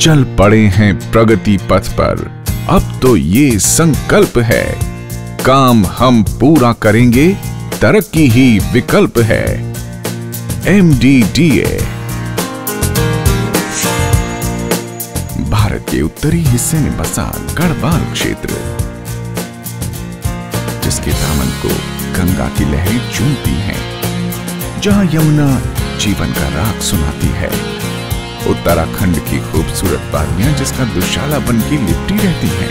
चल पड़े हैं प्रगति पथ पर। अब तो ये संकल्प है। काम हम पूरा करेंगे, तरक्की ही विकल्प है। एमडीडीए भारत के उत्तरी हिस्से में बसा गढ़वाल क्षेत्र, जिसके दामन को गंगा की लहरें चूमती हैं, जहाँ यमुना जीवन का राग सुनाती है। उत्तराखंड की खूबसूरत वादियाँ जिसका दुशाला बन की लिपटी रहती है।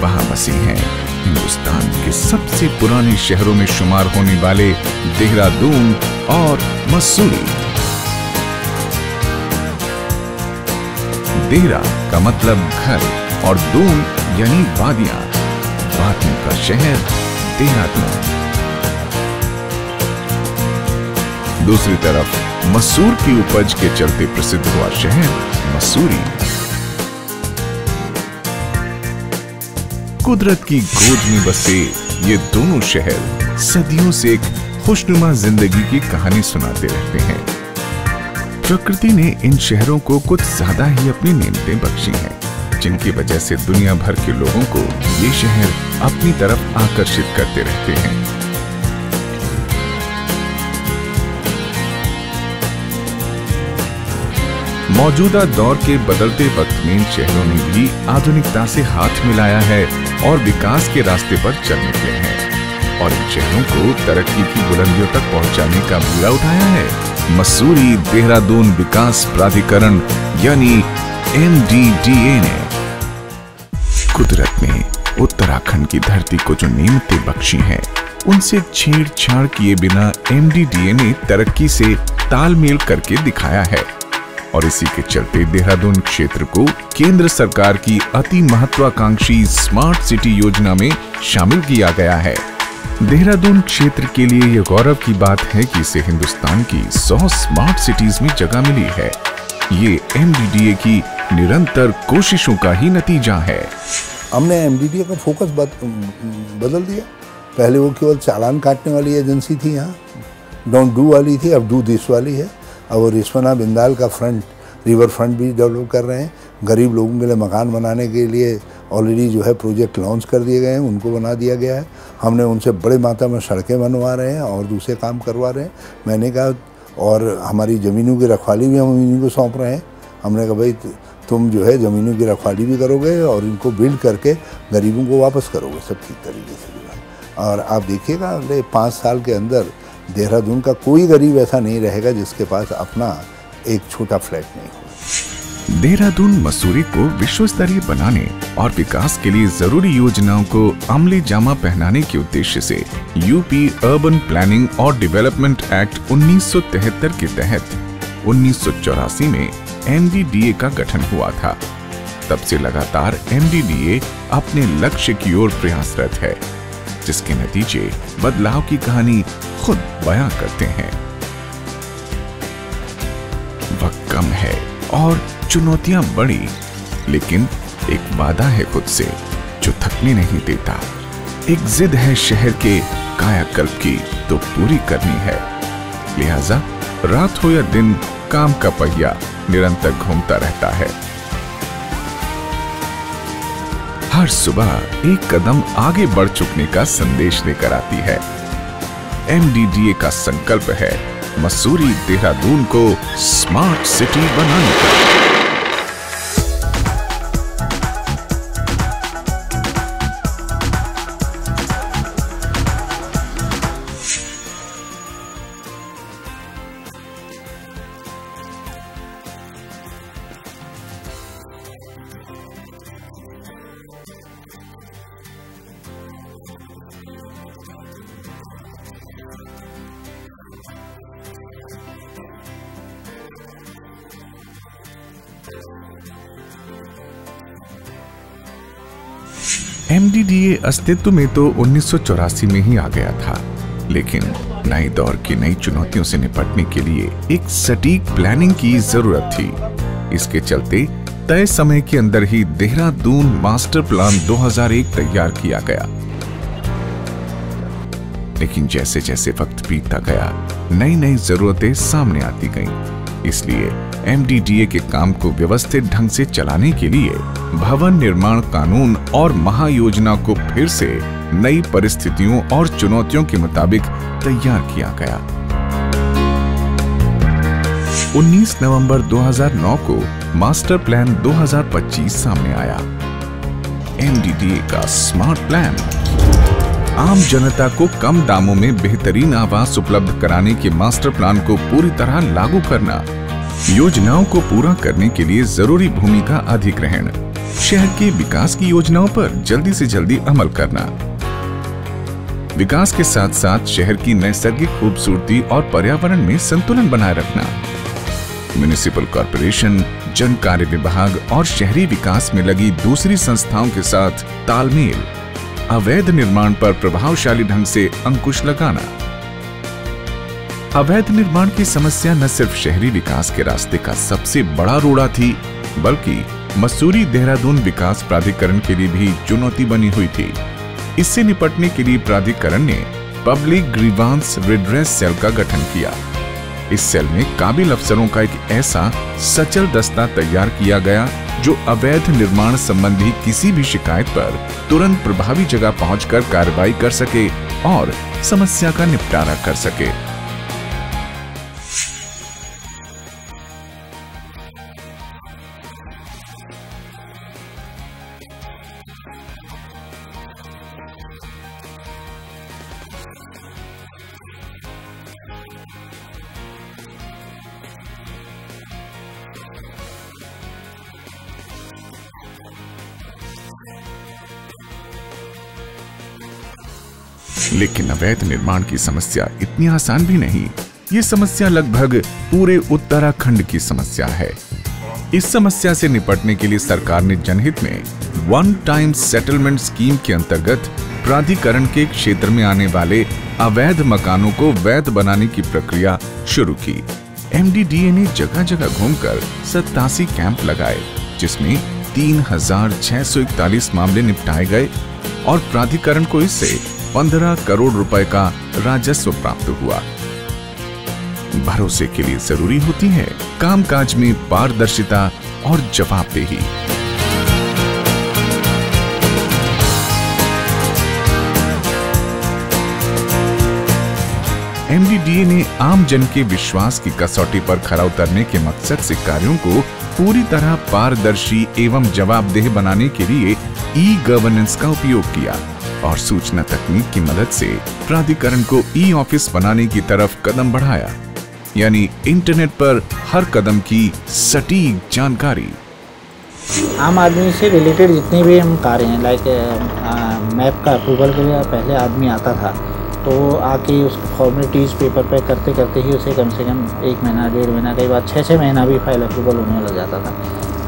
वहाँ बसे हैं हिंदुस्तान के सबसे पुराने शहरों में शुमार होने वाले देहरादून और मसूरी। देहरा का मतलब घर और दून यानी वादियाँ। वादियों का शहर देहरादून। दूसरी तरफ़ मसूर की उपज के चलते प्रसिद्ध हुआ शहर मसूरी। कुदरत की गोद में बसे ये दोनों शहर सदियों से एक खुशनुमा ज़िंदगी की कहानी सुनाते रहते हैं। प्रकृति ने इन शहरों को कुछ ज़्यादा ही अपनी नेमतें बख्शी हैं, जिनकी वजह से दुनिया भर के लोगों को ये शहर अपनी तरफ़ आकर्षित करते रहते हैं। मौजूदा दौर के बदलते वक्त में शहरों ने भी आधुनिकता से हाथ मिलाया है और विकास के रास्ते पर चल निकले हैं। और इन शहरों को तरक्की की बुलंदियों तक पहुँचाने का बीड़ा उठाया है। मसूरी देहरादून विकास प्राधिकरण, यानी एमडीडीए ने। कुदरत ने उत्तराखंड की धरती को जो नियमतें बख्शी हैं, उनसे छेड़छाड़ किए बिना एमडीडीए ने तरक्की से तालमेल करके दिखाया है। और इसी के चलते देहरादून क्षेत्र को केंद्र सरकार की अति महत्वाकांक्षी स्मार्ट सिटी योजना में शामिल किया गया है। देहरादून क्षेत्र के लिए यह गौरव की बात है कि इसे हिंदुस्तान की 100 स्मार्ट सिटीज़ में जगह मिली है। ये एमडीडीए की निरंतर कोशिशों का ही नतीजा है। हमने एमडीडीए का फोकस बद, बदल दिया। पहले वो केवल चालान काटने वाली एजेंसी थी यहाँ। डोंट डू वाली थी अब डू दिस वाली है। अब वो रिश्वना बिंदाल का फ्रंट, रिवर फ्रंट भी डेवलप कर रहे हैं। गरीब लोगों के लिए मकान बनाने के लिए ऑलरेडी जो है प्रोजेक्ट लॉन्च कर दिए गए हैं, उनको बना दिया गया है। हमने उनसे बड़े मात्रा में सड़कें बनवा रहे हैं और दूसरे काम करवा रहे हैं। मैंने कहा, और हमारी ज़मीनों की रखवाली भी हम इन्हीं को सौंप रहे हैं। हमने कहा, भाई, तुम जो है ज़मीनों की रखवाली भी करोगे और इनको बिल्ड करके गरीबों को वापस करोगे। सब ठीक तरीके से और आप देखिएगा, अगले पाँच साल के अंदर देहरादून का कोई गरीब ऐसा नहीं रहेगा जिसके पास अपना एक छोटा फ्लैट नहीं हो। देहरादून मसूरी को विश्व स्तरीय बनाने और विकास के लिए ज़रूरी योजनाओं को अमली जामा पहनाने के उद्देश्य से यूपी अर्बन प्लानिंग और डेवलपमेंट एक्ट 1973 के तहत उन्नीस सौ चौरासी में एमडीडीए का गठन हुआ था। तब से लगातार एमडीडीए अपने लक्ष्य की ओर प्रयासरत है। जिसके नतीजे बदलाव की कहानी खुद बयां करते हैं। वक्त कम है और चुनौतियाँ बड़ी, लेकिन एक वादा है खुद से, जो थकने नहीं देता। एक जिद है शहर के कायाकल्प की तो पूरी करनी है। लिहाजा, रात हो या दिन, काम का पहिया निरंतर घूमता रहता है। हर सुबह एक कदम आगे बढ़ चुकने का संदेश लेकर आती है। एमडीडीए का संकल्प है मसूरी देहरादून को स्मार्ट सिटी बनाने का। अस्तित्व में तो उन्नीस सौ चौरासी में ही आ गया था। लेकिन नए दौर की नई चुनौतियों से निपटने के लिए एक सटीक प्लानिंग की ज़रूरत थी। इसके चलते तय समय के अंदर ही देहरादून मास्टर प्लान 2001 तैयार किया गया। लेकिन जैसे जैसे वक्त बीतता गया नई नई जरूरतें सामने आती गईं, इसलिए एमडीडीए के काम को व्यवस्थित ढंग से चलाने के लिए भवन निर्माण कानून और महायोजना को फिर से नई परिस्थितियों और चुनौतियों के मुताबिक तैयार किया गया। 19 नवंबर 2009 को मास्टर प्लान 2025 सामने आया। एमडीडीए का स्मार्ट प्लान आम जनता को कम दामों में बेहतरीन आवास उपलब्ध कराने के मास्टर प्लान को पूरी तरह लागू करना योजनाओं को पूरा करने के लिए ज़रूरी भूमि का अधिग्रहण। शहर के विकास की योजनाओं पर जल्दी से जल्दी अमल करना। विकास के साथ साथ शहर की नैसर्गिक खूबसूरती और पर्यावरण में संतुलन बनाए रखना। म्यूनिसिपल कॉरपोरेशन जन कार्य विभाग और शहरी विकास में लगी दूसरी संस्थाओं के साथ तालमेल। अवैध निर्माण पर प्रभावशाली ढंग से अंकुश लगाना। अवैध निर्माण की समस्या न सिर्फ़ शहरी विकास के रास्ते का सबसे बड़ा रोड़ा थी, बल्कि मसूरी देहरादून विकास प्राधिकरण के लिए भी चुनौती बनी हुई थी। इससे निपटने के लिए प्राधिकरण ने पब्लिक ग्रीवांस रिड्रेस सेल का गठन किया। इस सेल में काबिल अफसरों का एक ऐसा सचल दस्ता तैयार किया गया, जो अवैध निर्माण संबंधी किसी भी शिकायत पर तुरंत प्रभावी जगह पहुंचकर कार्रवाई कर सके और समस्या का निपटारा कर सके। लेकिन अवैध निर्माण की समस्या इतनी आसान भी नहीं। ये समस्या लगभग पूरे उत्तराखंड की समस्या है। इस समस्या से निपटने के लिए सरकार ने जनहित में वन टाइम सेटलमेंट स्कीम के अंतर्गत प्राधिकरण के क्षेत्र में आने वाले अवैध मकानों को वैध बनाने की प्रक्रिया शुरू की। एमडीडीए ने जगह जगह घूमकर सत्तासी कैंप लगाए, जिसमें तीन हज़ार छह सौ इकतालीस मामले निपटाए गए और प्राधिकरण को इससे 15 करोड़ रुपए का राजस्व प्राप्त हुआ। भरोसे के लिए ज़रूरी होती है कामकाज में पारदर्शिता और जवाबदेही। एमडीडीए ने आम जन के विश्वास की कसौटी पर खरा उतरने के मकसद से कार्यों को पूरी तरह पारदर्शी एवं जवाबदेह बनाने के लिए ई गवर्नेंस का उपयोग किया। और सूचना तकनीक की मदद से प्राधिकरण को ई ऑफ़िस बनाने की तरफ़ कदम बढ़ाया। यानी इंटरनेट पर हर कदम की सटीक जानकारी। आम आदमी से रिलेटेड जितने भी हम कार्य हैं लाइक मैप का अप्रूवल के लिए पहले आदमी आता था। तो आके उस फॉर्मेलिटीज़ पेपर पे करते करते ही उसे कम से कम एक महीना, डेढ़ महीना, कई बार छः छः महीना भी फ़ाइल अप्रूवल होने लग जाता था।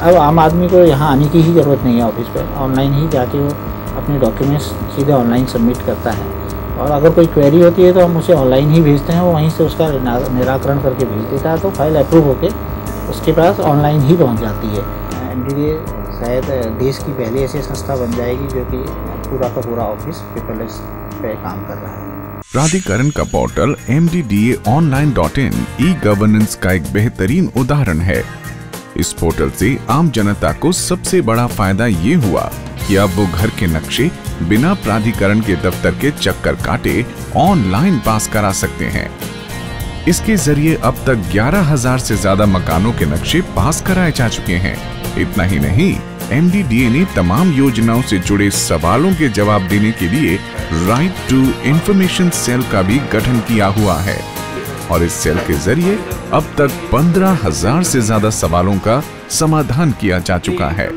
अब आम आदमी को यहाँ आने की ही ज़रूरत नहीं है ऑफ़िस पे। ऑनलाइन ही जाके वो अपने डॉक्यूमेंट्स सीधे ऑनलाइन सबमिट करता है। और अगर कोई क्वेरी होती है तो हम उसे ऑनलाइन ही भेजते हैं वहीं से उसका निराकरण करके भेज देता है तो फ़ाइल अप्रूव होकर उसके पास ऑनलाइन ही पहुँच जाती है। एम शायद देश की पहली ऐसी संस्था बन जाएगी जो कि पूरा का पूरा ऑफ़िस पेपरलेस पे काम कर रहा है। प्राधिकरण का portal M online dot in e governance का एक बेहतरीन उदाहरण है। इस पोर्टल से आम जनता को सबसे बड़ा फ़ायदा ये हुआ। कि अब वो घर के नक्शे बिना प्राधिकरण के दफ्तर के चक्कर काटे ऑनलाइन पास करा सकते हैं। इसके ज़रिए अब तक 11,000 से ज़्यादा मकानों के नक्शे पास कराए जा चुके हैं। इतना ही नहीं एमडीडीए ने तमाम योजनाओं से जुड़े सवालों के जवाब देने के लिए राइट टू इंफॉर्मेशन सेल का भी गठन किया हुआ है। और इस सेल के ज़रिए अब तक पंद्रह हज़ार से ज़्यादा सवालों का समाधान किया जा चुका है।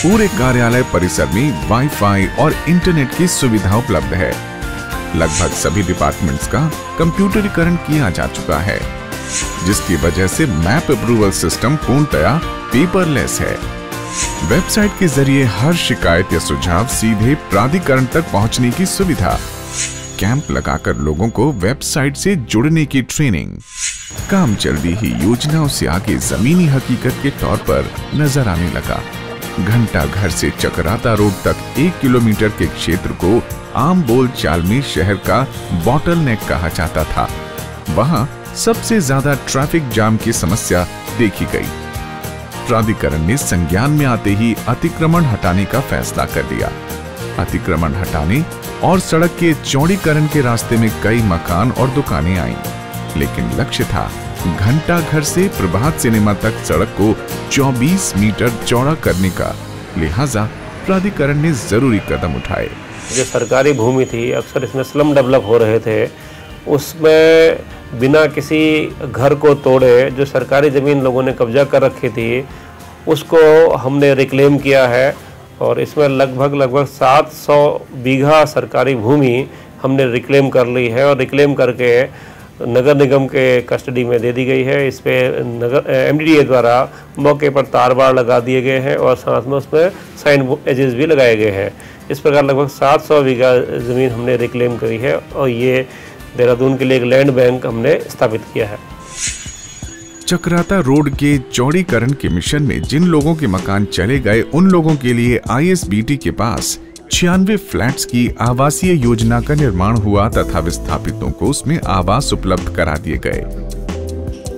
पूरे कार्यालय परिसर में वाईफाई और इंटरनेट की सुविधा उपलब्ध है। लगभग सभी डिपार्टमेंट्स का कंप्यूटरीकरण किया जा चुका है, जिसकी वजह से मैप अप्रूवल सिस्टम पूर्णतया पेपरलेस है। वेबसाइट के ज़रिए हर शिकायत या सुझाव सीधे प्राधिकरण तक पहुँचने की सुविधा। कैंप लगाकर लोगों को वेबसाइट से जुड़ने की ट्रेनिंग काम जल्दी ही योजनाओं से आगे जमीनी हकीकत के तौर पर नज़र आने लगा। घंटा घर से चकराता रोड तक एक किलोमीटर के क्षेत्र को आम बोल चाल में शहर का बॉटल नेक कहा जाता था। वहाँ सबसे ज़्यादा ट्रैफ़िक जाम की समस्या देखी गई। प्राधिकरण ने संज्ञान में आते ही अतिक्रमण हटाने का फैसला कर लिया। अतिक्रमण हटाने और सड़क के चौड़ीकरण के रास्ते में कई मकान और दुकानें आईं, लेकिन लक्ष्य था घंटा घर से प्रभात सिनेमा तक सड़क को 24 मीटर चौड़ा करने का लिहाजा प्राधिकरण ने ज़रूरी कदम उठाए। जो सरकारी भूमि थी, अक्सर इसमें स्लम डेवलप हो रहे थे, उसमें बिना किसी घर को तोड़े जो सरकारी ज़मीन लोगों ने कब्जा कर रखी थी, उसको हमने रिक्लेम किया है और इसमें लगभग लगभग 700 बीघा सरकारी भूमि हमने रिक्लेम कर ली है और रिक्लेम करके नगर निगम के कस्टडी में दे दी गई है। इस पर नगर एम द्वारा मौके पर तार बार लगा दिए गए हैं और साथ में उसमें साइन एजेस भी लगाए गए हैं। इस प्रकार लगभग 700 बीघा ज़मीन हमने रिक्लेम करी है और ये देहरादून के लिए एक लैंड बैंक हमने स्थापित किया है। चक्राता रोड के चौड़ीकरण के मिशन में जिन लोगों के मकान चले गए, उन लोगों के लिए आईएसबीटी के पास छियानवे फ्लैट्स की आवासीय योजना का निर्माण हुआ तथा विस्थापितों को उसमें आवास उपलब्ध करा दिए गए।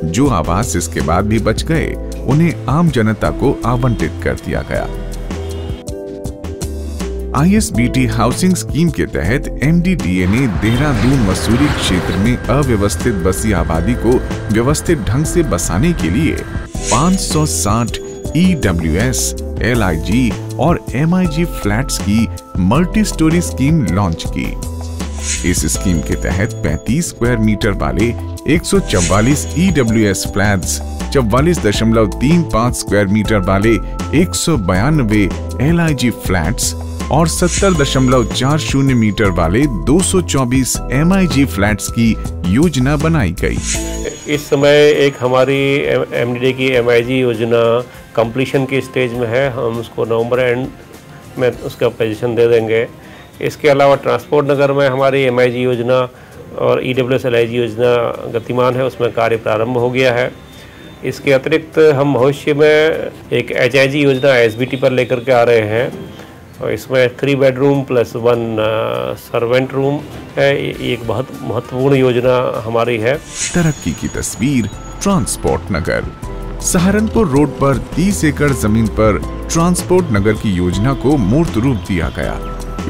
जो आवास इसके बाद भी बच गए उन्हें आम जनता को आवंटित कर दिया गया। आईएसबीटी हाउसिंग स्कीम के तहत एमडीडीए ने देहरादून मसूरी क्षेत्र में अव्यवस्थित बसी आबादी को व्यवस्थित ढंग से बसाने के लिए 560 ईडब्ल्यूएस, एलआईजी और एमआईजी फ्लैट्स की मल्टी स्टोरी स्कीम लॉन्च की। इस स्कीम के तहत 35 स्क्वायर मीटर वाले 144 ईडब्ल्यूएस फ्लैट्स चौवालीस दशमलव तीन पाँच स्क्वायर मीटर वाले एक सौ बयानवे एल फ्लैट्स और सत्तर दशमलव चार शून्य मीटर वाले 224 एमआईजी फ्लैट्स की योजना बनाई गई। इस समय एक हमारी एमडीडी की एमआईजी योजना कंप्लीशन की स्टेज में है, हम उसको नवंबर एंड में उसका पोजीशन दे देंगे। इसके अलावा ट्रांसपोर्ट नगर में हमारी एमआईजी योजना और ई डब्ल्यू एस योजना गतिमान है, उसमें कार्य प्रारंभ हो गया है। इसके अतिरिक्त हम भविष्य में एक एचआईजी योजना एस पर लेकर के आ रहे हैं। और इसमें three bedroom plus one servant room है एक बहुत महत्वपूर्ण योजना हमारी है। तरक्की की तस्वीर ट्रांसपोर्ट नगर सहारनपुर रोड पर 30 एकड़ ज़मीन पर ट्रांसपोर्ट नगर की योजना को मूर्त रूप दिया गया।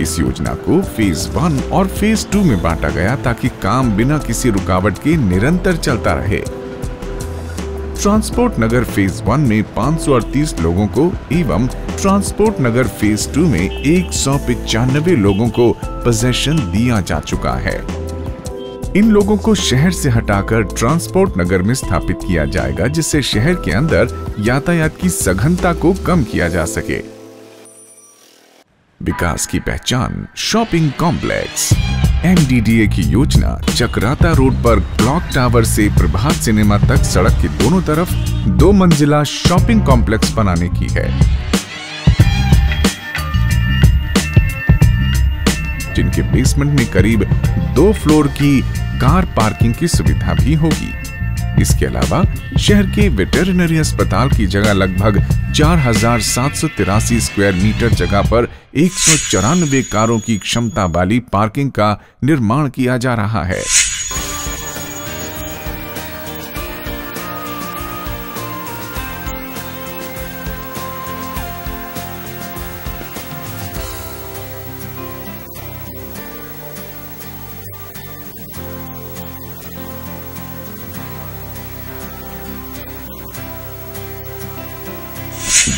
इस योजना को फ़ेज़ वन और फ़ेज़ टू में बांटा गया ताकि काम बिना किसी रुकावट के निरंतर चलता रहे। ट्रांसपोर्ट नगर फ़ेज़ वन में पाँच लोगों को एवं ट्रांसपोर्ट नगर फ़ेज़ टू में एक लोगों को पोजेशन दिया जा चुका है। इन लोगों को शहर से हटाकर ट्रांसपोर्ट नगर में स्थापित किया जाएगा, जिससे शहर के अंदर यातायात की सघनता को कम किया जा सके। विकास की पहचान, शॉपिंग कॉम्प्लेक्स। एमडीडीए की योजना, चक्राता रोड पर क्लॉक टावर से प्रभात सिनेमा तक सड़क के दोनों तरफ़ दो मंजिला शॉपिंग कॉम्प्लेक्स बनाने की है। जिनके बेसमेंट में करीब दो फ्लोर की कार पार्किंग की सुविधा भी होगी। इसके अलावा, शहर के वेटरनरी अस्पताल की जगह लगभग चार हज़ार सात सौ तिरासी स्क्वायर मीटर जगह पर एक सौ चौरानवे कारों की क्षमता वाली पार्किंग का निर्माण किया जा रहा है।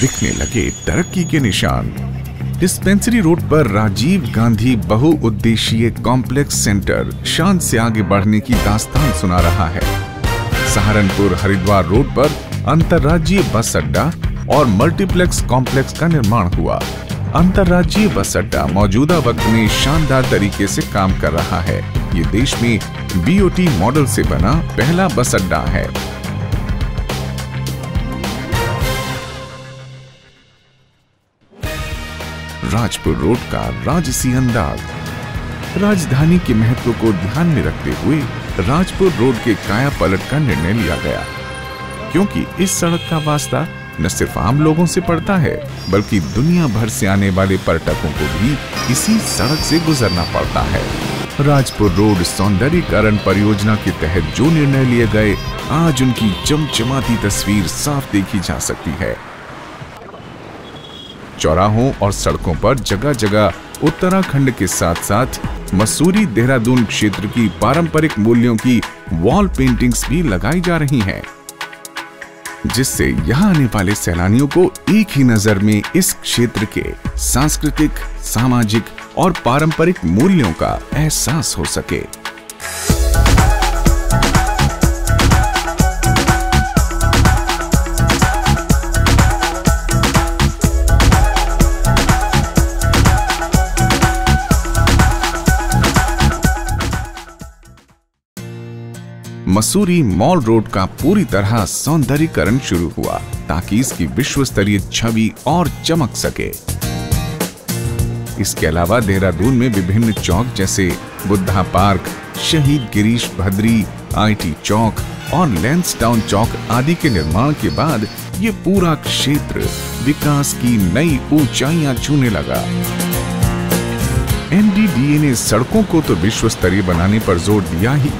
दिखने लगे तरक्की के निशान। डिस्पेंसरी रोड पर राजीव गांधी बहुउद्देशीय कॉम्प्लेक्स सेंटर शान से आगे बढ़ने की दास्तान सुना रहा है। सहारनपुर हरिद्वार रोड पर अंतर्राज्यीय बस अड्डा और मल्टीप्लेक्स कॉम्प्लेक्स का निर्माण हुआ। अंतर्राज्यीय बस अड्डा मौजूदा वक्त में शानदार तरीके से काम कर रहा है। ये देश में बीओटी मॉडल से बना पहला बस अड्डा है। राजपुर रोड का राजसी अंदाज। राजधानी के महत्व को ध्यान में रखते हुए राजपुर रोड के काया पलट का निर्णय लिया गया। क्योंकि इस सड़क का वास्ता न सिर्फ़ आम लोगों से पड़ता है, बल्कि दुनिया भर से आने वाले पर्यटकों को भी इसी सड़क से गुजरना पड़ता है। राजपुर रोड सौंदर्यीकरण परियोजना के तहत जो निर्णय लिए गए, आज उनकी चमचमाती तस्वीर साफ़ देखी जा सकती है। चौराहों और सड़कों पर जगह जगह उत्तराखंड के साथ साथ मसूरी देहरादून क्षेत्र की पारंपरिक मूल्यों की वॉल पेंटिंग्स भी लगाई जा रही हैं, जिससे यहाँ आने वाले सैलानियों को एक ही नज़र में इस क्षेत्र के सांस्कृतिक, सामाजिक और पारंपरिक मूल्यों का एहसास हो सके। मसूरी मॉल रोड का पूरी तरह सौंदर्यकरण शुरू हुआ, ताकि इसकी विश्व स्तरीय छवि और चमक सके। इसके अलावा देहरादून में विभिन्न चौक जैसे बुद्धा पार्क, शहीद गिरीश भद्री, आईटी चौक और लेंस टाउन चौक आदि के निर्माण के बाद ये पूरा क्षेत्र विकास की नई ऊंचाइयाँ छूने लगा। एनडीडीए ने सड़कों को तो विश्व स्तरीय बनाने पर ज़ोर दिया ही,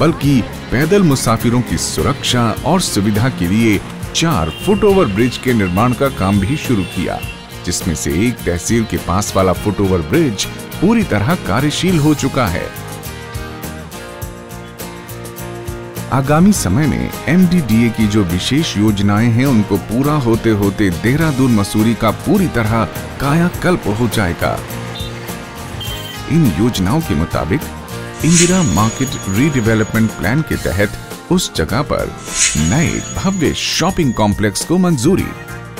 बल्कि पैदल मुसाफिरों की सुरक्षा और सुविधा के लिए चार फुट ओवर ब्रिज के निर्माण का काम भी शुरू किया, जिसमें से एक तहसील के पास वाला फुट ओवर ब्रिज पूरी तरह कार्यशील हो चुका है। आगामी समय में एमडीडीए की जो विशेष योजनाएँ हैं, उनको पूरा होते होते देहरादून मसूरी का पूरी तरह कायाकल्प हो जाएगा। इन योजनाओं के मुताबिक इंदिरा मार्केट रीडेवलपमेंट प्लान के तहत उस जगह पर नए भव्य शॉपिंग कॉम्प्लेक्स को मंजूरी,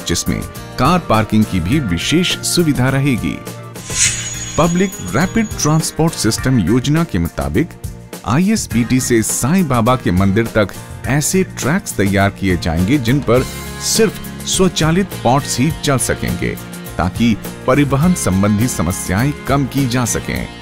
जिसमें कार पार्किंग की भी विशेष सुविधा रहेगी। पब्लिक रैपिड ट्रांसपोर्ट सिस्टम योजना के मुताबिक आईएसबीटी से साईं बाबा के मंदिर तक ऐसे ट्रैक्स तैयार किए जाएँगे जिन पर सिर्फ़ स्वचालित पॉट्स ही चल सकेंगे, ताकि परिवहन संबंधी समस्याएँ कम की जा सकें।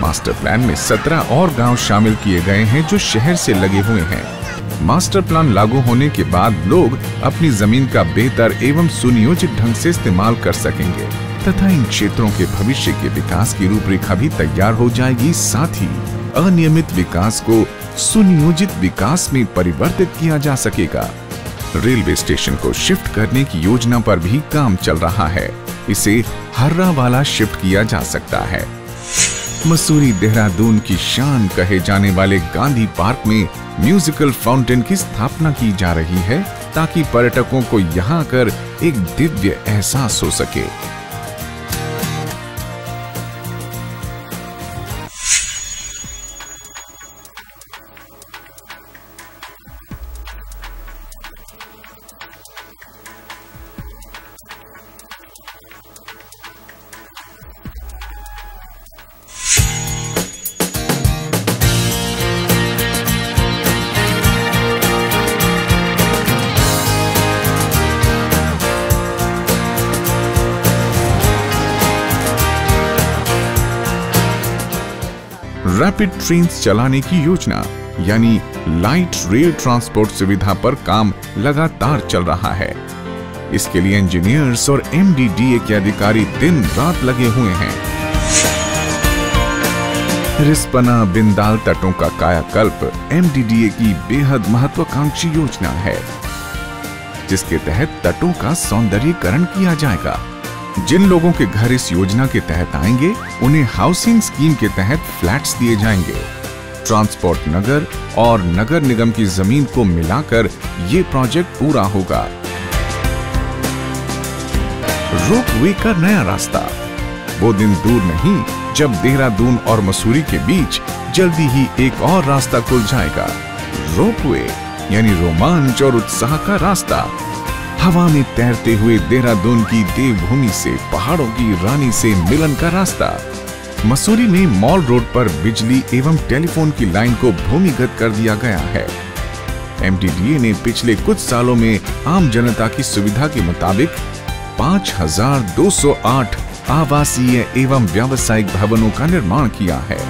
मास्टर प्लान में 17 और गाँव शामिल किए गए हैं जो शहर से लगे हुए हैं। मास्टर प्लान लागू होने के बाद लोग अपनी ज़मीन का बेहतर एवं सुनियोजित ढंग से इस्तेमाल कर सकेंगे, तथा इन क्षेत्रों के भविष्य के विकास की रूपरेखा भी तैयार हो जाएगी। साथ ही अनियमित विकास को सुनियोजित विकास में परिवर्तित किया जा सकेगा। रेलवे स्टेशन को शिफ्ट करने की योजना पर भी काम चल रहा है। इसे हर्रा वाला शिफ्ट किया जा सकता है। मसूरी देहरादून की शान कहे जाने वाले गांधी पार्क में म्यूजिकल फाउंटेन की स्थापना की जा रही है ताकि पर्यटकों को यहाँ आकर एक दिव्य एहसास हो सके। रैपिड ट्रेन चलाने की योजना, यानी लाइट रेल ट्रांसपोर्ट सुविधा पर काम लगातार चल रहा है। इसके लिए इंजीनियर्स और एमडीडीए के अधिकारी दिन रात लगे हुए हैं। रिस्पना बिंदाल तटों का कायाकल्प एमडीडीए की बेहद महत्वाकांक्षी योजना है, जिसके तहत तटों का सौंदर्यीकरण किया जाएगा। जिन लोगों के घर इस योजना के तहत आएँगे, उन्हें हाउसिंग स्कीम के तहत फ्लैट्स दिए जाएँगे। ट्रांसपोर्ट नगर और नगर निगम की ज़मीन को मिलाकर ये प्रोजेक्ट पूरा होगा। रोपवे का नया रास्ता। वो दिन दूर नहीं, जब देहरादून और मसूरी के बीच जल्दी ही एक और रास्ता खुल जाएगा। रोप वे यानी रोमांच और उत्साह का रास्ता। हवा में तैरते हुए देहरादून की देवभूमि से पहाड़ों की रानी से मिलन का रास्ता। मसूरी में मॉल रोड पर बिजली एवं टेलीफोन की लाइन को भूमिगत कर दिया गया है। एमटीडीए ने पिछले कुछ सालों में आम जनता की सुविधा के मुताबिक 5,208 आवासीय एवं व्यावसायिक भवनों का निर्माण किया है।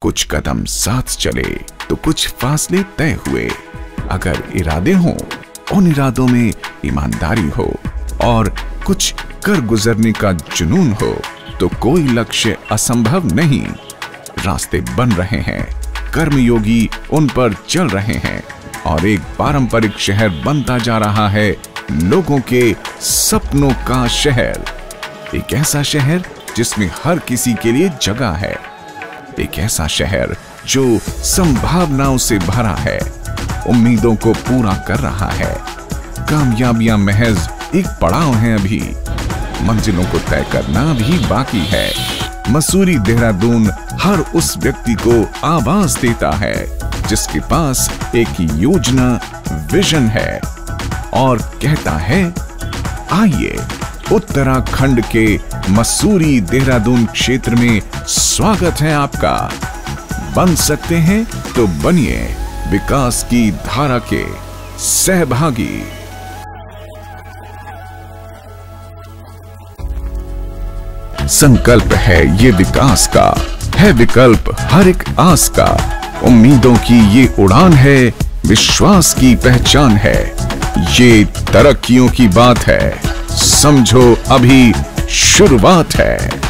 कुछ कदम साथ चले तो कुछ फासले तय हुए। अगर इरादे हों, उन इरादों में ईमानदारी हो और कुछ कर गुजरने का जुनून हो तो कोई लक्ष्य असंभव नहीं। रास्ते बन रहे हैं, कर्मयोगी उन पर चल रहे हैं और एक पारंपरिक शहर बनता जा रहा है, लोगों के सपनों का शहर। एक ऐसा शहर जिसमें हर किसी के लिए जगह है। एक ऐसा शहर जो संभावनाओं से भरा है। उम्मीदों को पूरा कर रहा है। कामयाबियाँ महज एक पड़ाव है अभी। मंजिलों को तय करना भी बाकी है। मसूरी, देहरादून हर उस व्यक्ति को आवाज़ देता है, जिसके पास एक योजना, विजन है और कहता है, आइए, उत्तराखंड के मसूरी, देहरादून क्षेत्र में स्वागत है आपका। बन सकते हैं तो बनिए। विकास की धारा के सहभागी। संकल्प है ये विकास का, है विकल्प हर एक आस का। उम्मीदों की ये उड़ान है, विश्वास की पहचान है। ये तरक्कियों की बात है, समझो अभी शुरुआत है।